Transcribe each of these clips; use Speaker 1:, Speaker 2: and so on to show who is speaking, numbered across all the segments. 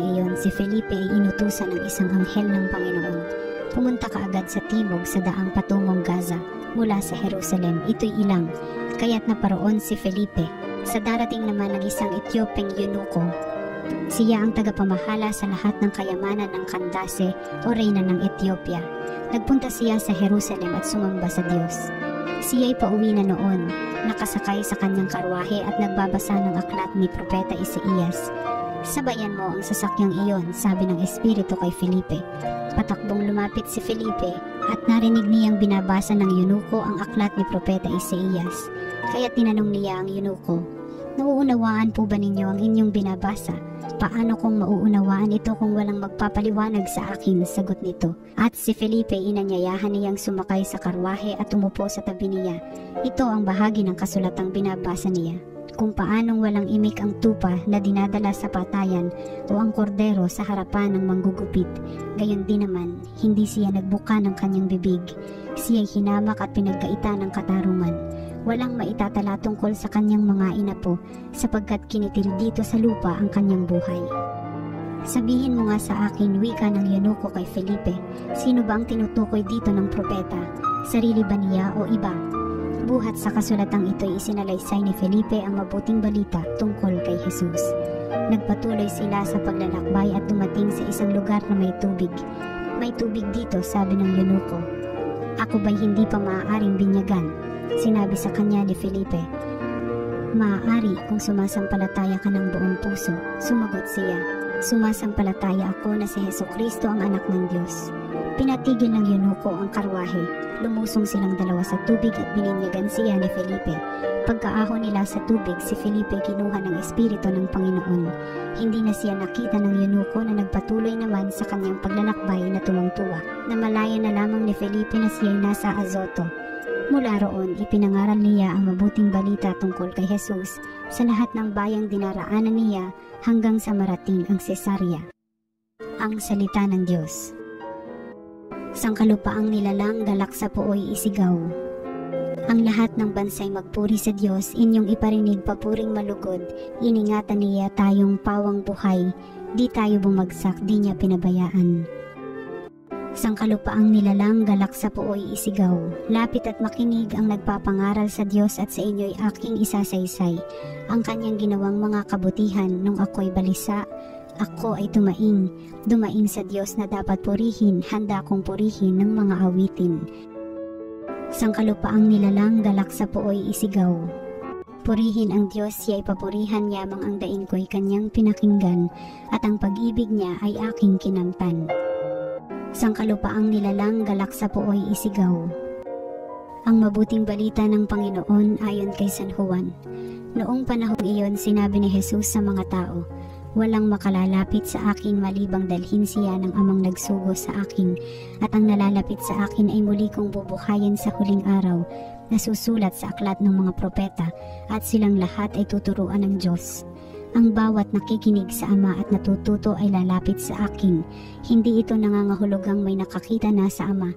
Speaker 1: na iyon, si Felipe ay inutusan ng isang anghel ng Panginoon. Pumunta ka agad sa timog sa daang patungong Gaza mula sa Jerusalem. Ito'y ilang, kaya't naparoon si Felipe. Sa darating naman ng isang Ethiopiang eunuko, siya ang tagapamahala sa lahat ng kayamanan ng Kandase o reyna ng Ethiopia. Nagpunta siya sa Jerusalem at sumamba sa Diyos. Siya'y pauwi na noon, nakasakay sa kanyang karwahe at nagbabasa ng aklat ni Propeta Isaías. Sabayan mo ang sasakyang iyon, sabi ng Espiritu kay Felipe. Patakbong lumapit si Felipe at narinig niyang binabasa ng Yunuko ang aklat ni Propeta Isaías. Kaya tinanong niya ang Yunuko, Nauunawaan po ba ninyo ang inyong binabasa? Paano kung mauunawaan ito kung walang magpapaliwanag sa akin? Sagot nito. At si Felipe inanyayahan niyang sumakay sa karwahe at umupo sa tabi niya. Ito ang bahagi ng kasulatang binabasa niya kung paanong walang imik ang tupa na dinadala sa patayan o ang kordero sa harapan ng manggugupit. Gayon din naman, hindi siya nagbuka ng kanyang bibig. Siya'y hinamak at pinagkaita ng katarungan. Walang maitatala tungkol sa kanyang mga inapo sapagkat kinitil dito sa lupa ang kanyang buhay. Sabihin mo nga sa akin, wika ng Yanuko kay Felipe, sino ba ang tinutukoy dito ng propeta? Sarili ba niya o iba? Buhat sa kasulatang ito isinalaysay ni Felipe ang mabuting balita tungkol kay Jesus. Nagpatuloy sila sa paglalakbay at dumating sa isang lugar na may tubig. May tubig dito, sabi ng Yunuko. Ako ba'y hindi pa maaaring binyagan? Sinabi sa kanya ni Felipe. Maaari kung sumasampalataya ka ng buong puso, sumagot siya. Sumasampalataya ako na si Heso Kristo ang anak ng Diyos. Pinatigil ng Yunuko ang karwahe. Lumusong silang dalawa sa tubig at bininyagan siya ni Felipe. Pagkaahon nila sa tubig, si Felipe kinuha ng Espiritu ng Panginoon. Hindi na siya nakita ng Yunuko na nagpatuloy naman sa kanyang paglalakbay na tumungtuwa. Namalaya na lamang ni Felipe na siya'y nasa Azoto. Mula roon, ipinangaral niya ang mabuting balita tungkol kay Jesus sa lahat ng bayang dinaraanan niya hanggang sa marating ang Cesarea. Ang Salita ng Diyos Sangkalupaang nilalang galak sa puoy isigaw. Ang lahat ng bansay magpuri sa Diyos, inyong iparinig papuring malugod, iningatan niya tayong pawang buhay, di tayo bumagsak, di niya pinabayaan. Sangkalupaang nilalang galak sa puoy isigaw. Lapit at makinig ang nagpapangaral sa Diyos at sa inyo'y aking isasaysay. Ang kanyang ginawang mga kabutihan nung ako'y balisa, ako ay tumaing. Dumaing sa Diyos na dapat purihin, handa kong purihin ng mga awitin. Sangkalupaang nilalang galak sa puoy isigaw. Purihin ang Diyos, siya'y papurihan yamang ang daing ko'y kanyang pinakinggan, at ang pag-ibig niya ay aking kinamtan. Sangkalupaang nilalang galak sa puoy isigaw. Ang mabuting balita ng Panginoon ayon kay San Juan. Noong panahong iyon sinabi ni Jesus sa mga tao, Walang makalalapit sa akin malibang dalhin siya ng amang nagsugo sa akin at ang nalalapit sa akin ay muli kong bubuhayin sa huling araw na susulat sa aklat ng mga propeta at silang lahat ay tuturuan ng Diyos. Ang bawat nakikinig sa Ama at natututo ay lalapit sa akin. Hindi ito nangangahulugang may nakakita na sa Ama.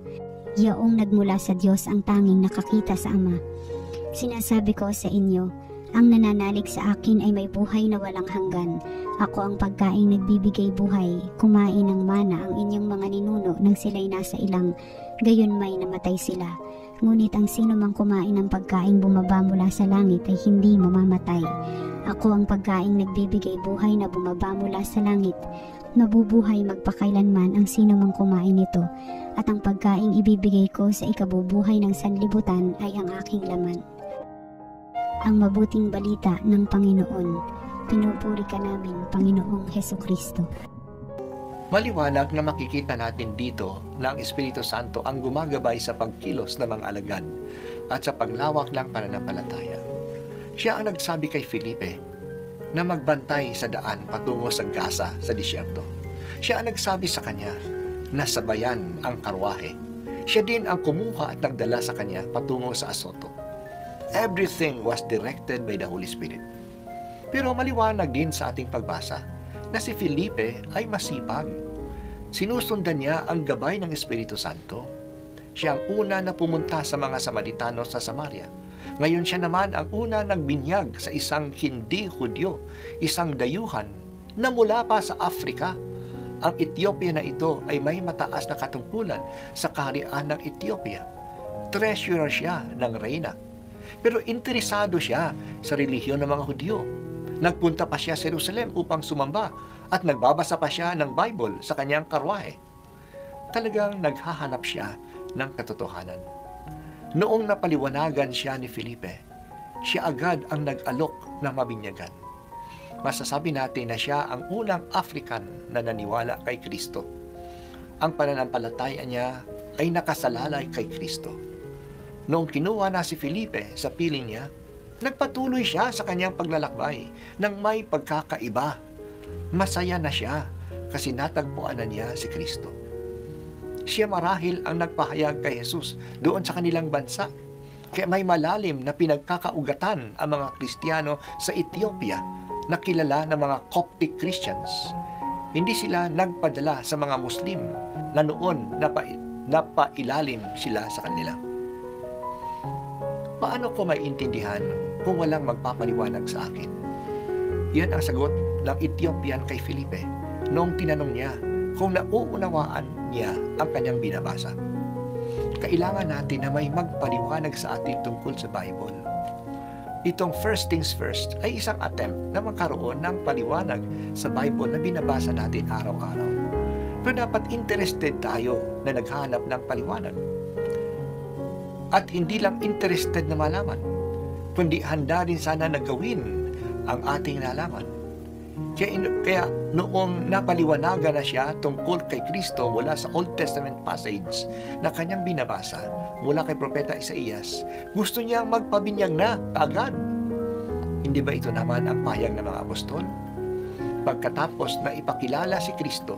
Speaker 1: Yaong nagmula sa Diyos ang tanging nakakita sa Ama. Sinasabi ko sa inyo, ang nananalig sa akin ay may buhay na walang hanggan. Ako ang pagkain nagbibigay buhay. Kumain ng mana ang inyong mga ninuno nang sila'y nasa ilang. Gayon may namatay sila. Ngunit ang sino mang kumain ng pagkain bumaba mula sa langit ay hindi mamamatay. Ako ang pagkain nagbibigay buhay na bumaba mula sa langit. Mabubuhay magpakailanman ang sino mang kumain nito. At ang pagkain ibibigay ko sa ikabubuhay ng sanlibutan ay ang aking laman ang mabuting balita ng Panginoon. Pinupuri ka namin, Panginoong Heso Kristo.
Speaker 2: Maliwanag na makikita natin dito na ang Espiritu Santo ang gumagabay sa pagkilos ng mga alagad at sa paglawak ng pananampalataya. Siya ang nagsabi kay Felipe na magbantay sa daan patungo sa Gaza sa disyerto. Siya ang nagsabi sa kanya na sabayan ang karwahe. Siya din ang kumuha at nagdala sa kanya patungo sa Asoto. Everything was directed by the Holy Spirit. Pero maliwanag din sa ating pagbasa na si Felipe ay masipag. Sinusundan niya ang gabay ng Espiritu Santo. Siya ang una na pumunta sa mga Samaritano sa Samaria. Ngayon siya naman ang una nagbinyag sa isang hindi Hudyo, isang dayuhan na mula pa sa Afrika. Ang Ethiopia na ito ay may mataas na katungkulan sa kaharian ng Ethiopia. Treasurer siya ng reyna. Pero interesado siya sa relihiyon ng mga Hudyo. Nagpunta pa siya sa Jerusalem upang sumamba at nagbabasa pa siya ng Bible sa kanyang karwahe. Talagang naghahanap siya ng katotohanan. Noong napaliwanagan siya ni Felipe, siya agad ang nag-alok ng mabinyagan masasabi natin na siya ang unang African na naniwala kay Kristo. Ang pananampalataya niya ay nakasalalay kay Kristo. Noong kinuha na si Felipe sa piling niya, nagpatuloy siya sa kanyang paglalakbay ng may pagkakaiba. Masaya na siya kasi natagpuan na niya si Kristo. Siya marahil ang nagpahayag kay Jesus doon sa kanilang bansa. Kaya may malalim na pinagkakaugatan ang mga Kristiyano sa Ethiopia na kilala ng mga Coptic Christians. Hindi sila nagpadala sa mga Muslim na noon napa, napailalim sila sa kanila. Paano ko maintindihan kung walang magpapaliwanag sa akin? Yan ang sagot ng Ethiopian kay Felipe noong tinanong niya kung nauunawaan niya ang kanyang binabasa. Kailangan natin na may magpaliwanag sa atin tungkol sa Bible itong first things first ay isang attempt na magkaroon ng paliwanag sa Bible na binabasa natin araw-araw. Pero dapat interested tayo na naghanap ng paliwanag. At hindi lang interested na malaman, kundi handa rin sana na gawin ang ating nalaman. Kaya, kaya noong napaliwanagan na siya tungkol kay Kristo mula sa Old Testament passage na kanyang binabasa mula kay Propeta Isaías, gusto niya magpabinyag na agad. Hindi ba ito naman ang payag ng mga apostol? Pagkatapos na ipakilala si Kristo,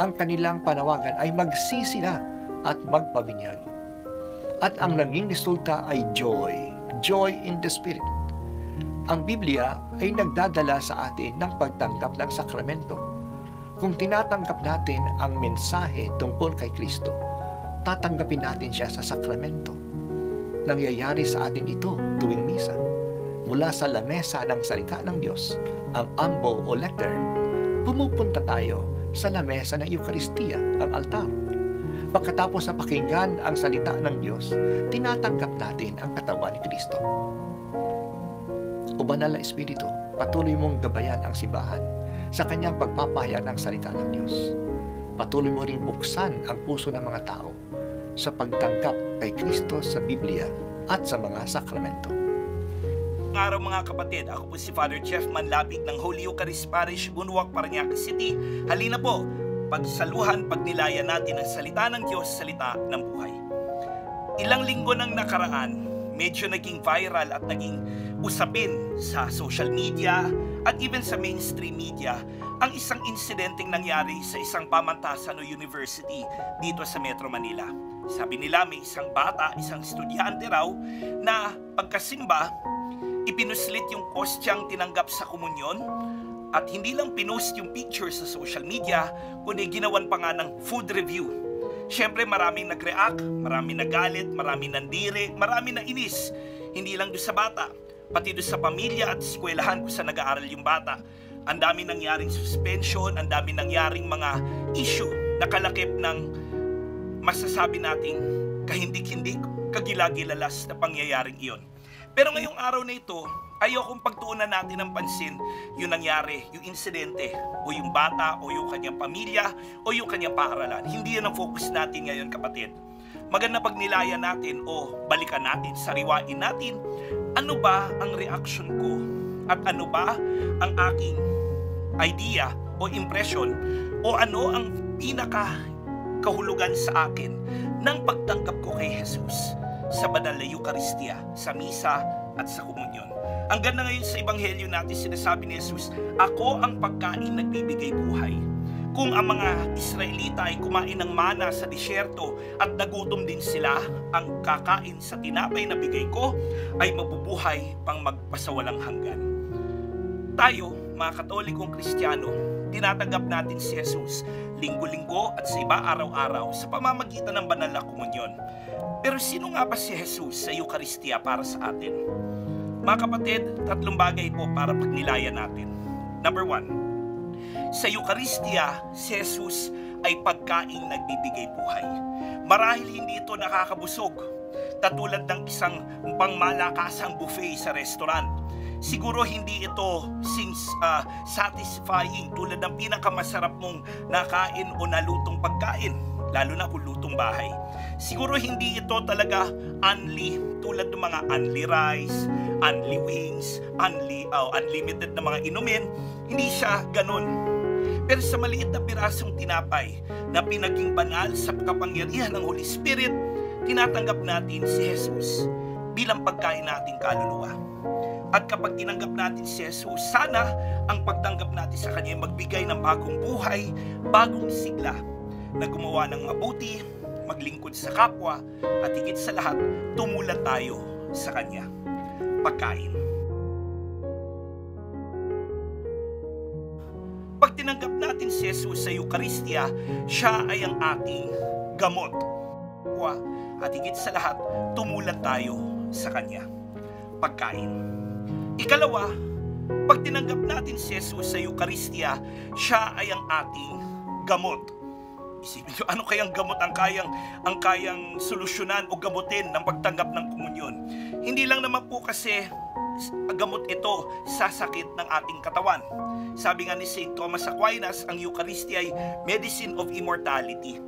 Speaker 2: ang kanilang panawagan ay magsisi na at magpabinyag. At ang naging resulta ay joy. Joy in the Spirit ang Biblia ay nagdadala sa atin ng pagtanggap ng sakramento. Kung tinatanggap natin ang mensahe tungkol kay Kristo, tatanggapin natin siya sa sakramento. Nangyayari sa atin ito tuwing misa. Mula sa lamesa ng salita ng Diyos, ang ambo o letter, pumupunta tayo sa lamesa ng Eukaristiya, ang altar. Pagkatapos na pakinggan ang salita ng Diyos, tinatanggap natin ang katawan ni Kristo. O banal na Espiritu, patuloy mong gabayan ang simbahan sa kanyang pagpapahayag ng salita ng Diyos. Patuloy mo ring buksan ang puso ng mga tao sa pagtanggap kay Kristo sa Biblia at sa mga sakramento.
Speaker 3: araw mga kapatid, ako po si Father Jeff Manlabig ng Holy Eucharist Parish, Bunuwak, Paranaque City. Halina po, pagsaluhan, pagnilayan natin ang salita ng Diyos, salita ng buhay. Ilang linggo nang nakaraan, medyo naging viral at naging usapin sa social media at even sa mainstream media ang isang insidenteng nangyari sa isang pamantasan o university dito sa Metro Manila. Sabi nila may isang bata, isang estudyante raw na pagkasimba, ipinuslit yung kostyang tinanggap sa komunyon at hindi lang pinost yung picture sa social media, kundi ginawan pa nga ng food review. Siyempre maraming nag-react, maraming nagalit, maraming nandire, maraming nainis. Hindi lang doon sa bata, pati doon sa pamilya at eskwelahan kung saan nag-aaral yung bata. Ang dami nangyaring suspension, ang dami nangyaring mga issue na kalakip ng masasabi nating kahindik-hindik, kagilagilalas na pangyayaring iyon. Pero ngayong araw na ito, ayokong pagtuunan natin ng pansin yung nangyari, yung insidente, o yung bata, o yung kanyang pamilya, o yung kanyang paaralan. Hindi yan ang focus natin ngayon kapatid. Maganda pagnilayan natin o balikan natin, sariwain natin ano ba ang reaction ko at ano ba ang aking idea o impression o ano ang pinaka kahulugan sa akin ng pagtanggap ko kay Jesus sa banal na Eucharistia, sa misa at sa komunyon. Ang ganda ngayon sa Ebanghelyo natin, sinasabi ni Jesus, Ako ang pagkain nagbibigay buhay. Kung ang mga Israelita ay kumain ng mana sa disyerto at nagutom din sila, ang kakain sa tinapay na bigay ko ay mabubuhay pang magpasawalang hanggan. Tayo, mga katolikong kristyano, tinatanggap natin si Jesus linggo-linggo at sa iba araw-araw sa pamamagitan ng banal na komunyon. Pero sino nga ba si Jesus sa Eucharistia para sa atin? Mga kapatid, tatlong bagay po para pagnilayan natin. Number one, Sa Eucharistia, si Jesus ay pagkaing nagbibigay buhay. Marahil hindi ito nakakabusog, katulad ng isang pangmalakasang buffet sa restaurant. Siguro hindi ito sings, uh, satisfying tulad ng pinakamasarap mong nakain o nalutong pagkain, lalo na kung lutong bahay. Siguro hindi ito talaga unli tulad ng mga unli rice, unli wings, unli, uh, unlimited na mga inumin. Hindi siya ganun pero sa maliit na pirasong tinapay na pinaging banal sa kapangyarihan ng Holy Spirit, tinatanggap natin si Jesus bilang pagkain nating kaluluwa. At kapag tinanggap natin si Jesus, sana ang pagtanggap natin sa Kanya magbigay ng bagong buhay, bagong sigla na gumawa ng mabuti, maglingkod sa kapwa, at higit sa lahat, tumulad tayo sa Kanya. Pagkain. Pag tinanggap natin si Jesus sa Eucharistia, siya ay ang ating gamot. At higit sa lahat, tumulad tayo sa Kanya. Pagkain. Ikalawa, pag tinanggap natin si Jesus sa Eucharistia, siya ay ang ating gamot. Isipin nyo, ano kayang gamot ang kayang, ang kayang solusyonan o gamutin ng pagtanggap ng komunyon? Hindi lang naman po kasi gamot ito sa sakit ng ating katawan. Sabi nga ni St. Thomas Aquinas, ang Eucharistia ay medicine of immortality.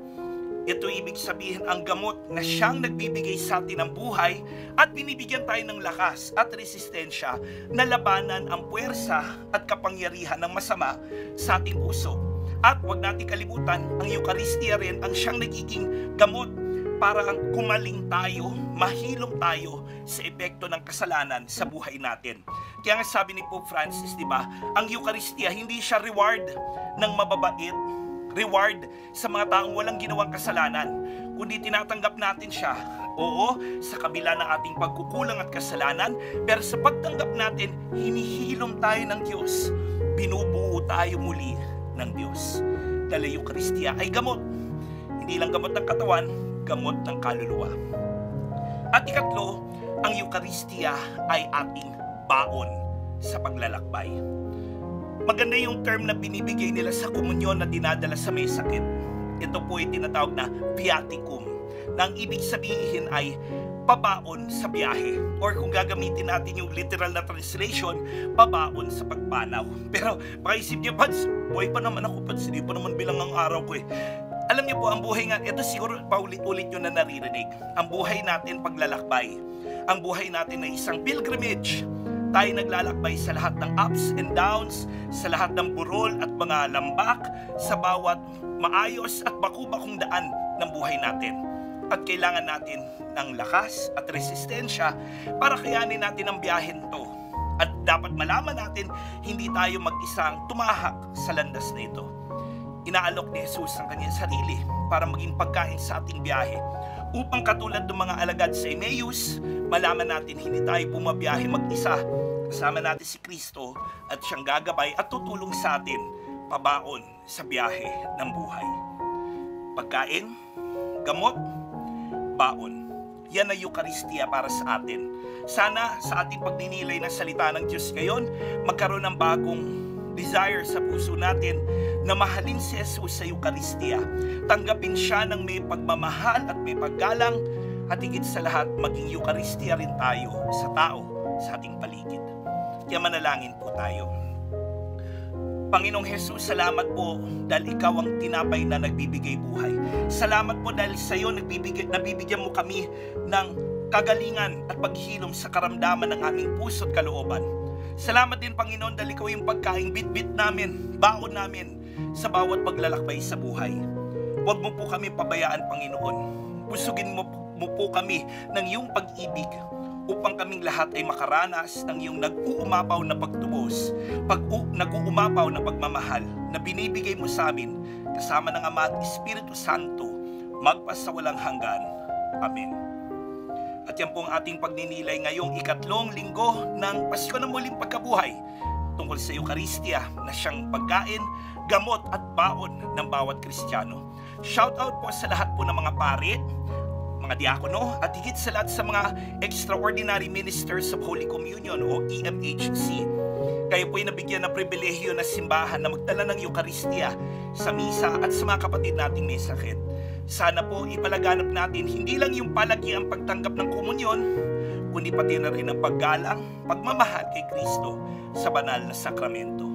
Speaker 3: Ito ibig sabihin ang gamot na siyang nagbibigay sa atin ng buhay at binibigyan tayo ng lakas at resistensya na labanan ang puwersa at kapangyarihan ng masama sa ating puso. At huwag natin kalimutan, ang Eucharistia rin ang siyang nagiging gamot para kumaling tayo, mahilom tayo sa epekto ng kasalanan sa buhay natin. Kaya nga sabi ni Pope Francis, di ba, ang Eucharistia hindi siya reward ng mababait, reward sa mga taong walang ginawang kasalanan, kundi tinatanggap natin siya Oo, sa kabila ng ating pagkukulang at kasalanan, pero sa pagtanggap natin, hinihilom tayo ng Diyos. Binubuo tayo muli ng Diyos. Dahil Eucharistia ay gamot. Hindi lang gamot ng katawan, gamot ng kaluluwa. At ikatlo, ang Eucharistia ay ating baon sa paglalakbay. Maganda yung term na binibigay nila sa komunyon na dinadala sa may sakit. Ito po ay tinatawag na viaticum, na ibig sabihin ay pabaon sa biyahe. Or kung gagamitin natin yung literal na translation, pabaon sa pagpanaw. Pero makaisip niyo, Pads, buhay pa naman ako, Pads, hindi pa naman bilang ang araw ko eh. Alam niyo po, ang buhay nga, ito siguro paulit-ulit nyo na naririnig. Ang buhay natin paglalakbay. Ang buhay natin ay isang pilgrimage. Tayo naglalakbay sa lahat ng ups and downs, sa lahat ng burol at mga lambak, sa bawat maayos at baku-bakong daan ng buhay natin. At kailangan natin ng lakas at resistensya para kayanin natin ang biyahen to. At dapat malaman natin, hindi tayo mag-isang tumahak sa landas na ito inaalok ni Jesus ang kanyang sarili para maging pagkain sa ating biyahe. Upang katulad ng mga alagad sa Emmaus, malaman natin hindi tayo bumabiyahe mag-isa. Kasama natin si Kristo at siyang gagabay at tutulong sa atin pabaon sa biyahe ng buhay. Pagkain, gamot, baon. Yan ay Eucharistia para sa atin. Sana sa ating pagninilay ng salita ng Diyos ngayon, magkaroon ng bagong desire sa puso natin na mahalin si Jesus sa Eucharistia. Tanggapin siya ng may pagmamahal at may paggalang at higit sa lahat maging Eucharistia rin tayo sa tao sa ating paligid. Kaya manalangin po tayo. Panginoong Jesus, salamat po dahil ikaw ang tinapay na nagbibigay buhay. Salamat po dahil sa iyo nagbibigay, nabibigyan mo kami ng kagalingan at paghilom sa karamdaman ng aming puso at kalooban. Salamat din Panginoon dahil ikaw yung pagkain bit-bit namin, baon namin sa bawat paglalakbay sa buhay. Huwag mo po kami pabayaan, Panginoon. Busugin mo, mo po kami ng iyong pag-ibig upang kaming lahat ay makaranas ng iyong nag-uumapaw na pagtubos, pag nag-uumapaw na pagmamahal na binibigay mo sa amin kasama ng Ama at Espiritu Santo magpasawalang hanggan. Amen. At yan po ang ating pagninilay ngayong ikatlong linggo ng Pasko ng Muling Pagkabuhay tungkol sa Eucharistia na siyang pagkain gamot at baon ng bawat Kristiyano. Shout out po sa lahat po ng mga pari, mga diakono at higit sa lahat sa mga Extraordinary Ministers of Holy Communion o EMHC. Kayo po'y nabigyan ng pribilehyo na simbahan na magdala ng Eucharistia sa misa at sa mga kapatid nating may sakit. Sana po ipalaganap natin hindi lang yung palagi ang pagtanggap ng komunyon, kundi pati na rin ang paggalang, pagmamahal kay Kristo sa banal na sakramento.